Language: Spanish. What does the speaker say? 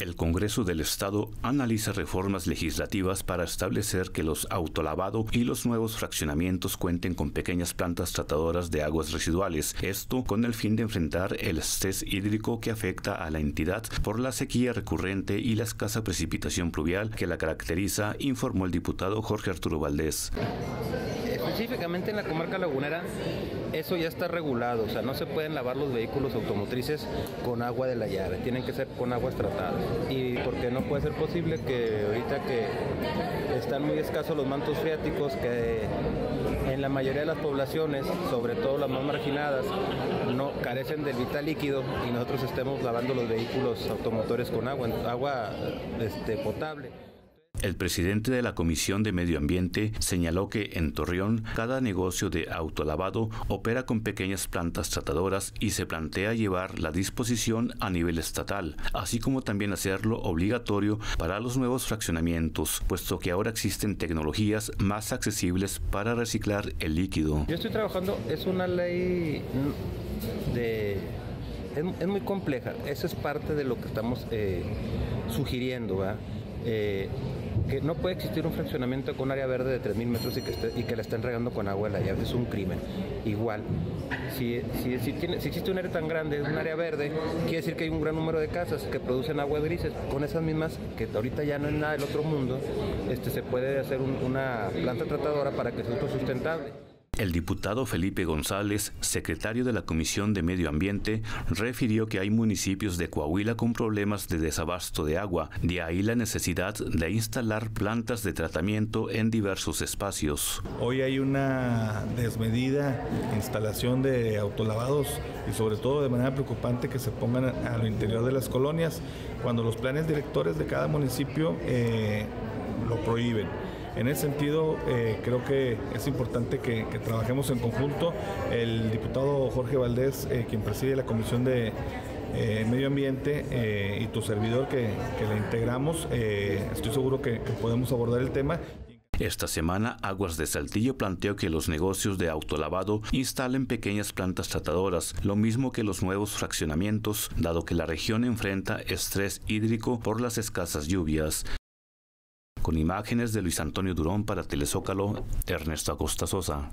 El Congreso del Estado analiza reformas legislativas para establecer que los autolavado y los nuevos fraccionamientos cuenten con pequeñas plantas tratadoras de aguas residuales. Esto con el fin de enfrentar el estrés hídrico que afecta a la entidad por la sequía recurrente y la escasa precipitación pluvial que la caracteriza, informó el diputado Jorge Arturo Valdés. Específicamente en la comarca lagunera, eso ya está regulado, o sea, no se pueden lavar los vehículos automotrices con agua de la llave, tienen que ser con aguas tratadas. Y porque no puede ser posible que ahorita que están muy escasos los mantos freáticos, que en la mayoría de las poblaciones, sobre todo las más marginadas, no carecen del vital líquido y nosotros estemos lavando los vehículos automotores con agua, agua este, potable. El presidente de la Comisión de Medio Ambiente señaló que en Torreón cada negocio de autolavado opera con pequeñas plantas tratadoras y se plantea llevar la disposición a nivel estatal, así como también hacerlo obligatorio para los nuevos fraccionamientos, puesto que ahora existen tecnologías más accesibles para reciclar el líquido. Yo estoy trabajando, es una ley de... Es, muy compleja, eso es parte de lo que estamos eh, sugiriendo, ¿verdad? Eh, que no puede existir un fraccionamiento con un área verde de 3.000 metros y que, y que la estén regando con agua de la llave. Es un crimen. Igual, si, si, si, tiene, si existe un área tan grande, un área verde, quiere decir que hay un gran número de casas que producen agua grises. Con esas mismas, que ahorita ya no es nada del otro mundo, este, se puede hacer una planta tratadora para que sea autosustentable. El diputado Felipe González, secretario de la Comisión de Medio Ambiente, refirió que hay municipios de Coahuila con problemas de desabasto de agua, de ahí la necesidad de instalar plantas de tratamiento en diversos espacios. Hoy hay una desmedida instalación de autolavados y sobre todo de manera preocupante que se pongan a lo interior de las colonias cuando los planes directores de cada municipio eh, lo prohíben. En ese sentido, eh, creo que es importante que, trabajemos en conjunto. El diputado Jorge Valdés, eh, quien preside la Comisión de eh, Medio Ambiente, y tu servidor que, le integramos, estoy seguro que, que podemos abordar el tema. Esta semana, Aguas de Saltillo planteó que los negocios de autolavado instalen pequeñas plantas tratadoras, lo mismo que los nuevos fraccionamientos, dado que la región enfrenta estrés hídrico por las escasas lluvias. Con imágenes de Luis Antonio Durón para Telezócalo, Ernesto Acosta Sosa.